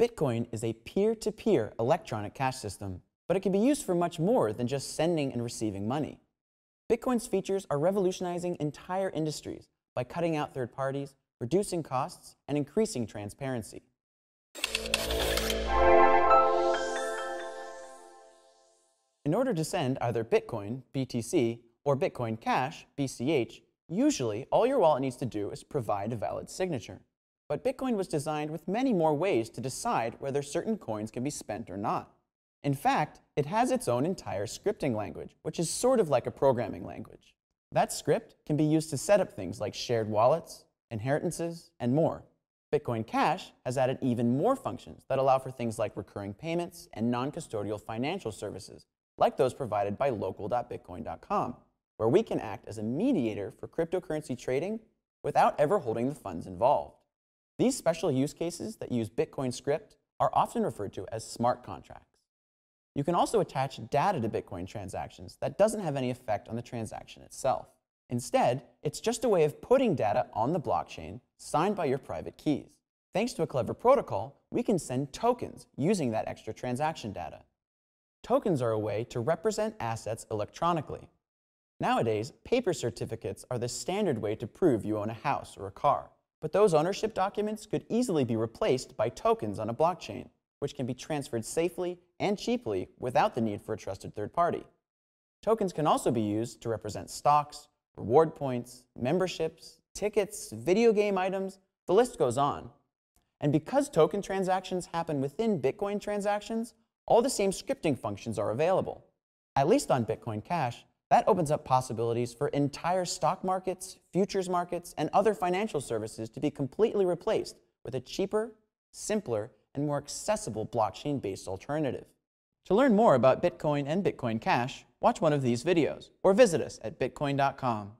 Bitcoin is a peer-to-peer electronic cash system, but it can be used for much more than just sending and receiving money. Bitcoin's features are revolutionizing entire industries by cutting out third parties, reducing costs, and increasing transparency. In order to send either Bitcoin, BTC, or Bitcoin Cash, BCH, usually all your wallet needs to do is provide a valid signature. But Bitcoin was designed with many more ways to decide whether certain coins can be spent or not. In fact, it has its own entire scripting language, which is sort of like a programming language. That script can be used to set up things like shared wallets, inheritances, and more. Bitcoin Cash has added even more functions that allow for things like recurring payments and non-custodial financial services, like those provided by local.bitcoin.com, where we can act as a mediator for cryptocurrency trading without ever holding the funds involved. These special use cases that use Bitcoin script are often referred to as smart contracts. You can also attach data to Bitcoin transactions that doesn't have any effect on the transaction itself. Instead, it's just a way of putting data on the blockchain signed by your private keys. Thanks to a clever protocol, we can send tokens using that extra transaction data. Tokens are a way to represent assets electronically. Nowadays, paper certificates are the standard way to prove you own a house or a car. But those ownership documents could easily be replaced by tokens on a blockchain, which can be transferred safely and cheaply without the need for a trusted third party. Tokens can also be used to represent stocks, reward points, memberships, tickets, video game items, the list goes on. And because token transactions happen within Bitcoin transactions, all the same scripting functions are available. At least on Bitcoin Cash, that opens up possibilities for entire stock markets, futures markets, and other financial services to be completely replaced with a cheaper, simpler, and more accessible blockchain-based alternative. To learn more about Bitcoin and Bitcoin Cash, watch one of these videos or visit us at bitcoin.com.